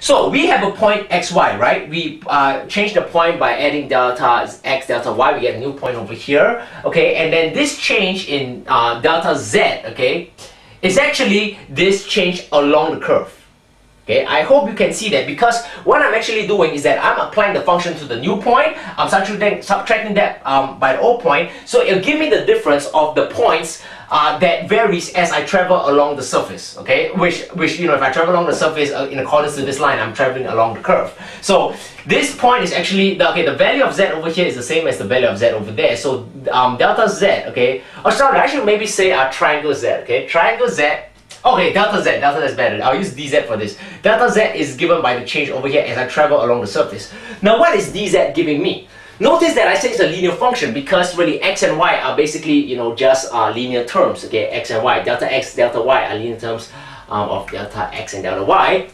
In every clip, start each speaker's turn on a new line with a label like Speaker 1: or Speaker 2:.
Speaker 1: So we have a point xy, right? We uh, change the point by adding delta x, delta y. We get a new point over here, okay? And then this change in uh, delta z, okay, is actually this change along the curve. Okay, I hope you can see that because what I'm actually doing is that I'm applying the function to the new point, I'm subtracting, subtracting that um, by the old point, so it'll give me the difference of the points uh, that varies as I travel along the surface, okay, which, which you know, if I travel along the surface uh, in accordance to this line, I'm traveling along the curve. So this point is actually, the, okay, the value of z over here is the same as the value of z over there, so um, delta z, okay, or sorry, I should maybe say uh, triangle z, okay, triangle z Okay, delta z, delta z is better. I'll use dz for this. Delta z is given by the change over here as I travel along the surface. Now what is dz giving me? Notice that I say it's a linear function because really x and y are basically, you know, just uh, linear terms, okay, x and y. Delta x, delta y are linear terms um, of delta x and delta y.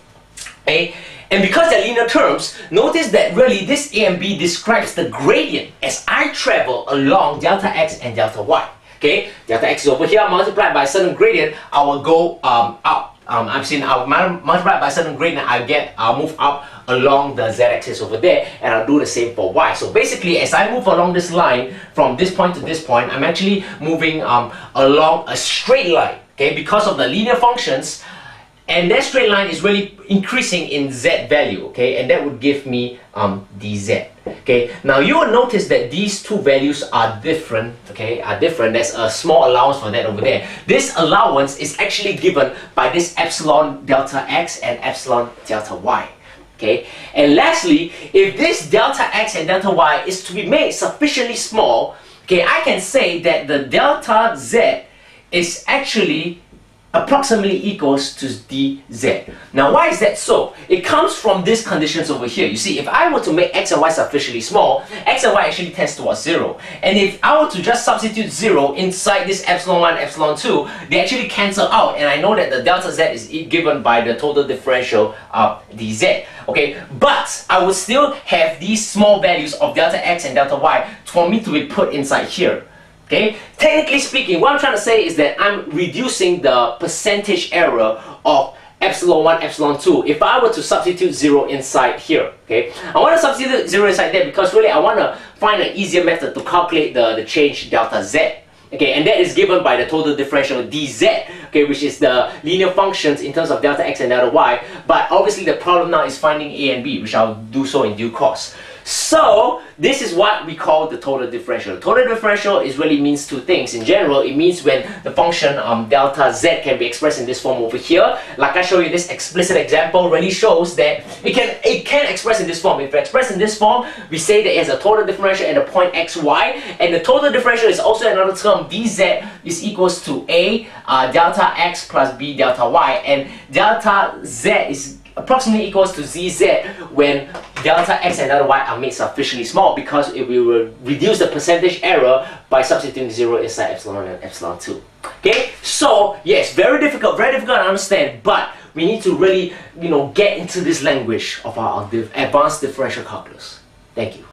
Speaker 1: Okay? And because they're linear terms, notice that really this a and b describes the gradient as I travel along delta x and delta y. Okay, delta x is over here multiplied by a certain gradient, I will go um, up. Um, I'm saying I'll multiply by a certain gradient, I get, I'll move up along the z-axis over there and I'll do the same for y. So basically as I move along this line from this point to this point, I'm actually moving um, along a straight line. Okay, because of the linear functions, and that straight line is really increasing in z value, okay? And that would give me um, dz, okay? Now you will notice that these two values are different, okay? Are different. There's a small allowance for that over there. This allowance is actually given by this epsilon delta x and epsilon delta y. Okay, and lastly, if this delta x and delta y is to be made sufficiently small, okay, I can say that the delta z is actually approximately equals to dz. Now why is that so? It comes from these conditions over here. You see, if I were to make x and y sufficiently small, x and y actually tends towards 0. And if I were to just substitute 0 inside this epsilon 1, epsilon 2, they actually cancel out. And I know that the delta z is given by the total differential of dz. Okay, but I would still have these small values of delta x and delta y for me to be put inside here. Okay, technically speaking, what I'm trying to say is that I'm reducing the percentage error of epsilon 1, epsilon 2 if I were to substitute 0 inside here. Okay, I want to substitute 0 inside there because really I want to find an easier method to calculate the, the change delta z. Okay, and that is given by the total differential dz, okay, which is the linear functions in terms of delta x and delta y. But obviously the problem now is finding a and b, which I'll do so in due course. So this is what we call the total differential. Total differential is really means two things. In general, it means when the function um, delta z can be expressed in this form over here. Like I show you this explicit example really shows that it can it can express in this form. If expressed in this form, we say that it has a total differential at a point xy, and the total differential is also another term dz is equals to a uh, delta x plus b delta y, and delta z is approximately equals to dz when delta x and delta y are made sufficiently small because it will reduce the percentage error by substituting 0 inside epsilon and epsilon 2. Okay, so yes, very difficult, very difficult to understand, but we need to really, you know, get into this language of our advanced differential calculus. Thank you.